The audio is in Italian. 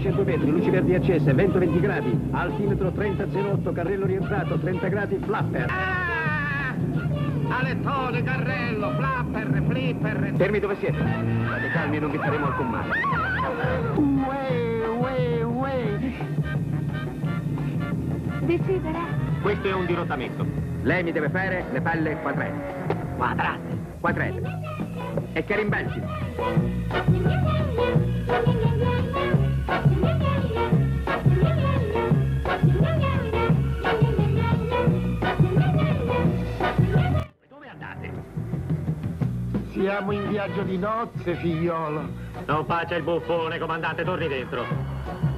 200 metri, luci verdi accese, vento 20 gradi, altimetro 3008, carrello rientrato, 30 gradi, flapper. Ah! Alettone, carrello, flapper, flipper. Fermi dove siete. State calmi e non vi faremo alcun male. Uè, uè, uè. Desidera? Questo è un dirottamento. Lei mi deve fare le palle quadrate. Quadrate. Quadrate. E che Siamo in viaggio di nozze, figliolo. Non faccia il buffone, comandante, torni dentro.